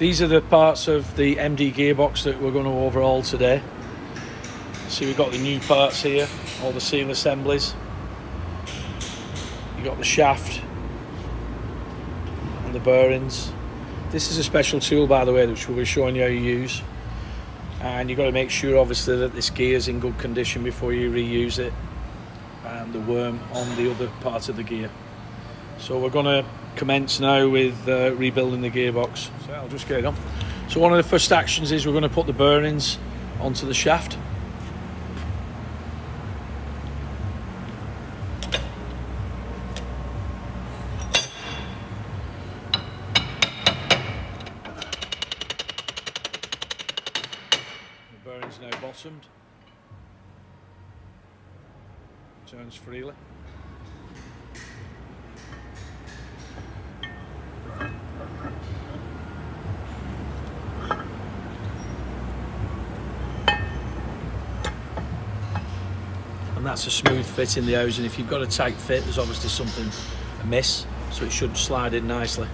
These are the parts of the MD gearbox that we're going to overhaul today. See we've got the new parts here, all the seal assemblies. You've got the shaft and the bearings. This is a special tool by the way which we'll be showing you how you use. And you've got to make sure obviously that this gear is in good condition before you reuse it and the worm on the other part of the gear. So we're going to commence now with uh, rebuilding the gearbox. So I'll just get it on. So one of the first actions is we're going to put the bearings onto the shaft. The bearing's now bottomed. Turns freely. And that's a smooth fit in the housing. If you've got a tight fit, there's obviously something amiss, so it should slide in nicely.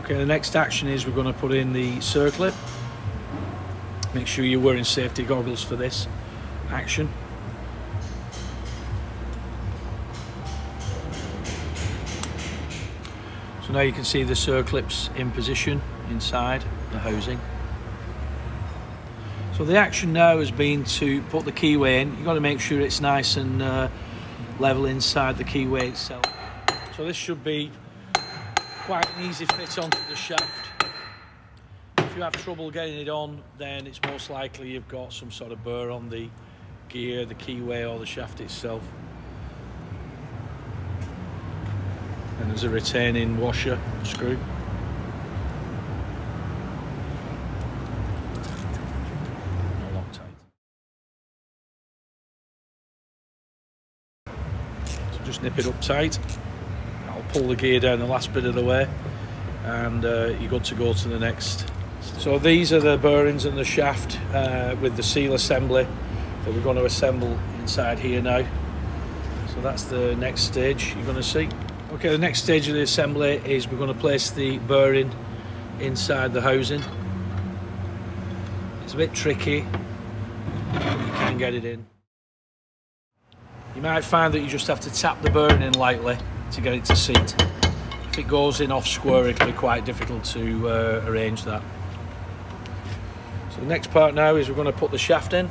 Okay, the next action is we're going to put in the circlip. Make sure you're wearing safety goggles for this action. So now you can see the circlips in position inside the housing. So the action now has been to put the keyway in. You've got to make sure it's nice and uh, level inside the keyway itself. So this should be quite an easy fit onto the shaft. If you have trouble getting it on, then it's most likely you've got some sort of burr on the gear, the keyway or the shaft itself. And there's a retaining washer screw. Just nip it up tight. I'll pull the gear down the last bit of the way and uh, you're good to go to the next. So these are the bearings and the shaft uh, with the seal assembly that we're going to assemble inside here now. So that's the next stage you're going to see. Okay, the next stage of the assembly is we're going to place the bearing inside the housing. It's a bit tricky, but you can get it in. You might find that you just have to tap the bearing in lightly to get it to seat. If it goes in off square, it'll be quite difficult to uh, arrange that. So the next part now is we're going to put the shaft in.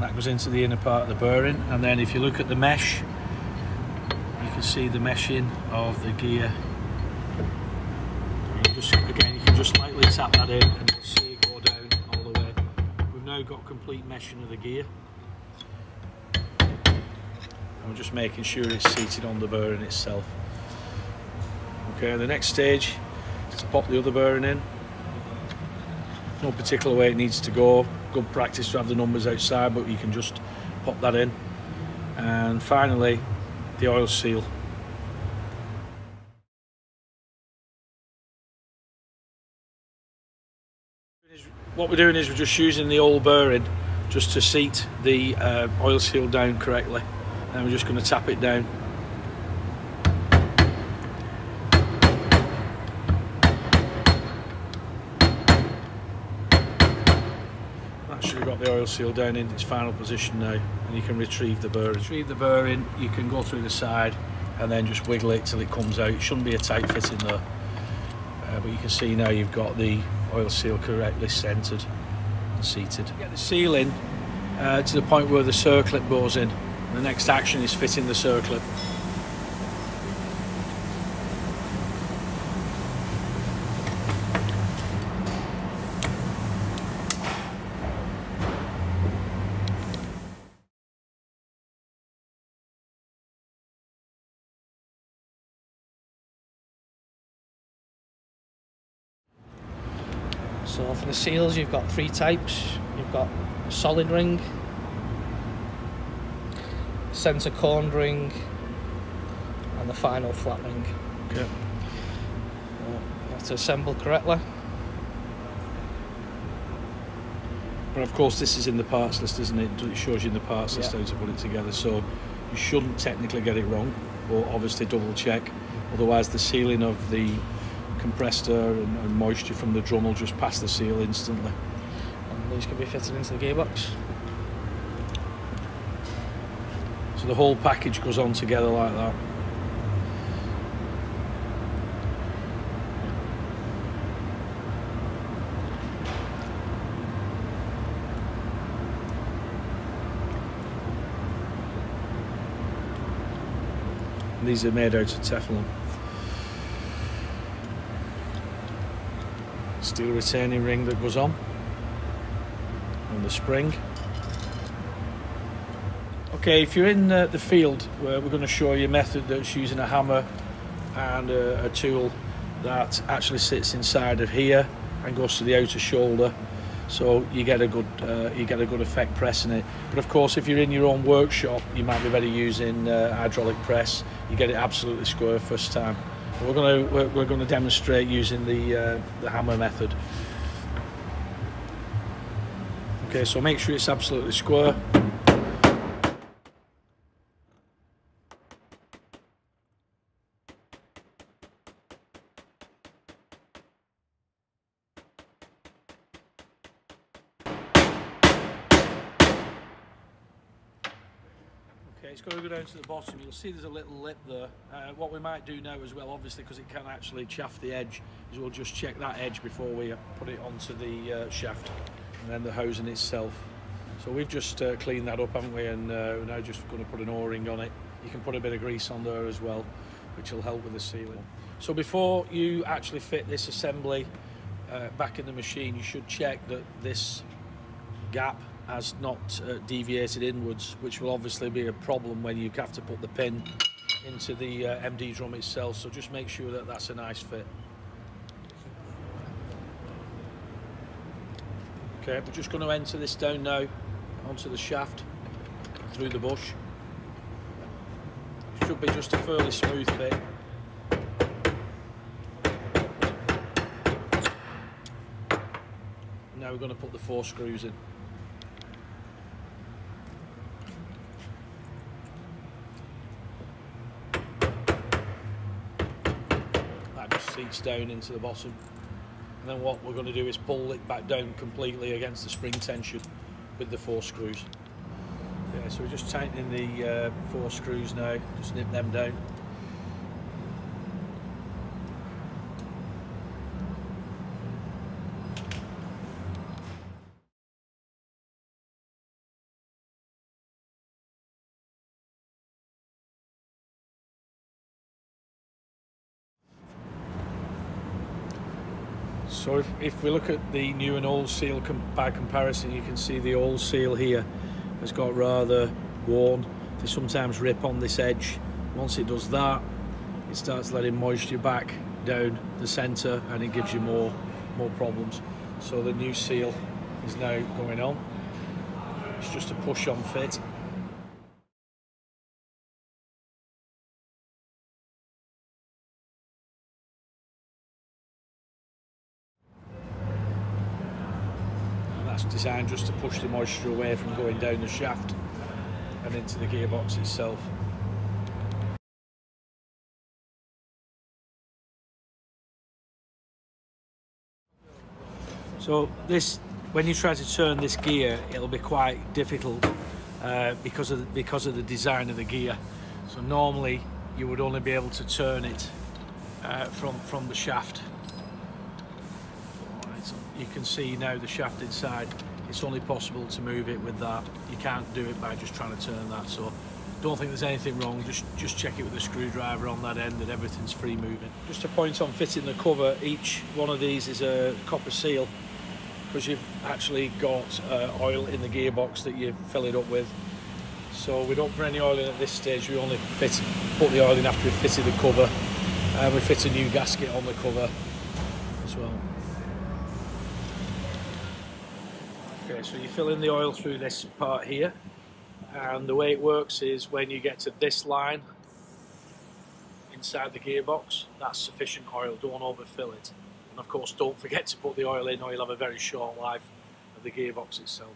That goes into the inner part of the bearing, and then if you look at the mesh, you can see the meshing of the gear. Just, again, you can just lightly tap that in and see it go down all the way. We've now got complete meshing of the gear. I'm just making sure it's seated on the bearing itself. Okay, the next stage is to pop the other bearing in. No particular way it needs to go. Good practice to have the numbers outside, but you can just pop that in. And finally, the oil seal. What we're doing is we're just using the old bearing just to seat the uh, oil seal down correctly and we're just going to tap it down. That should have got the oil seal down in its final position now and you can retrieve the bearing retrieve the bearing you can go through the side and then just wiggle it till it comes out. It shouldn't be a tight fit in there uh, but you can see now you've got the oil seal correctly centered and seated. Get the seal in. Uh, to the point where the circlip goes in the next action is fitting the circlip. So for the seals you've got three types. You've got solid ring, centre cone ring and the final flat ring. Okay. Uh, to assemble correctly. But of course this is in the parts list, isn't it? It shows you in the parts list Yeah. how to put it together. So you shouldn't technically get it wrong, but obviously double check otherwise the sealing of the compressor and, and moisture from the drum will just pass the seal instantly. And these can be fitted into the gearbox. So the whole package goes on together like that. And these are made out of Teflon. Steel retaining ring that goes on on the spring. Okay, if you're in uh, the field, uh, we're going to show you a method that's using a hammer and a, a tool that actually sits inside of here and goes to the outer shoulder. So you get a good uh, you get a good effect pressing it. But of course if you're in your own workshop you might be better using uh, hydraulic press. You get it absolutely square first time. But we're going to we're, we're going to demonstrate using the uh, the hammer method. Okay so make sure it's absolutely square it's got to go down to the bottom. You'll see there's a little lip there. Uh, what we might do now as well, obviously, because it can actually chaff the edge, is we'll just check that edge before we put it onto the uh, shaft and then the housing itself. So we've just uh, cleaned that up, haven't we? And uh, we're now just going to put an O-ring on it. You can put a bit of grease on there as well, which will help with the sealing. So before you actually fit this assembly uh, back in the machine, you should check that this gap has not uh, deviated inwards, which will obviously be a problem when you have to put the pin into the uh, MD drum itself. So just make sure that that's a nice fit. Okay, we're just going to enter this down now onto the shaft through the bush. Should be just a fairly smooth fit. Now we're going to put the four screws in. Seats down into the bottom. And then what we're going to do is pull it back down completely against the spring tension with the four screws. Yeah so we're just tightening the uh, four screws now just nip them down So if, if we look at the new and old seal com by comparison, you can see the old seal here has got rather worn. They sometimes rip on this edge. Once it does that, it starts letting moisture back down the centre and it gives you more, more problems. So the new seal is now going on. It's just a push on fit. That's designed just to push the moisture away from going down the shaft and into the gearbox itself. So this, when you try to turn this gear, it'll be quite difficult uh, because of the, because of the design of the gear. So normally you would only be able to turn it uh, from from the shaft you can see now the shaft inside. It's only possible to move it with that. You can't do it by just trying to turn that so don't think there's anything wrong. Just just check it with a screwdriver on that end that everything's free moving. Just a point on fitting the cover. Each one of these is a copper seal because you've actually got uh, oil in the gearbox that you fill it up with. So we don't put any oil in at this stage. We only fit put the oil in after we've fitted the cover. And we fit a new gasket on the cover as well Okay, so you fill in the oil through this part here and the way it works is when you get to this line inside the gearbox, that's sufficient oil, don't overfill it. And of course don't forget to put the oil in or you'll have a very short life of the gearbox itself.